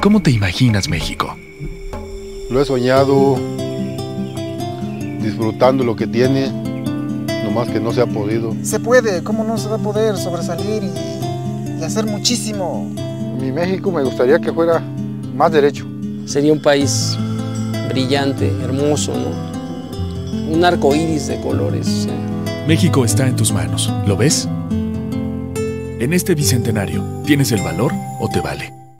¿cómo te imaginas México? Lo he soñado disfrutando lo que tiene, nomás que no se ha podido. Se puede, ¿cómo no se va a poder sobresalir y, y hacer muchísimo? Mi México me gustaría que fuera más derecho. Sería un país brillante, hermoso, ¿no? Un arco iris de colores. México está en tus manos, ¿lo ves? En este bicentenario, ¿tienes el valor o te vale?